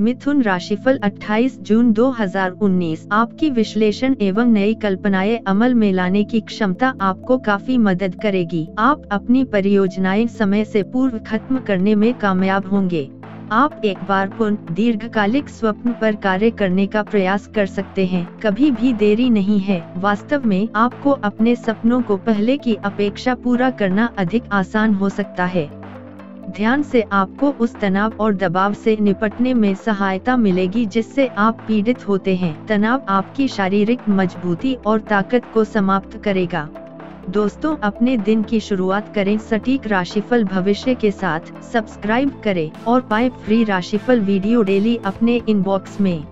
मिथुन राशिफल 28 जून 2019 आपकी विश्लेषण एवं नई कल्पनाएँ अमल में लाने की क्षमता आपको काफ़ी मदद करेगी। आप अपनी परियोजनाएँ समय से पूर्व खत्म करने में कामयाब होंगे। आप एक बार पुनः दीर्घकालिक स्वप्न पर कार्य करने का प्रयास कर सकते हैं। कभी भी देरी नहीं है। वास्तव में आपको अपने सपनों को पहले की अपेक्षा पूरा करना अधिक आसान हो सकता है। ध्यान से आपको उस तनाव और दबाव से निपटने में सहायता मिलेगी जिससे आप पीड़ित होते हैं। तनाव आपकी शारीरिक मजबूती और ताकत को समाप्त करेगा। दोस्तों, अपने दिन की शुरुआत करें। सटीक राशिफल भविष्य के साथ सब्सक्राइब करें और पाए फ्री राशिफल वीडियो डेली अपने इनबॉक्स में।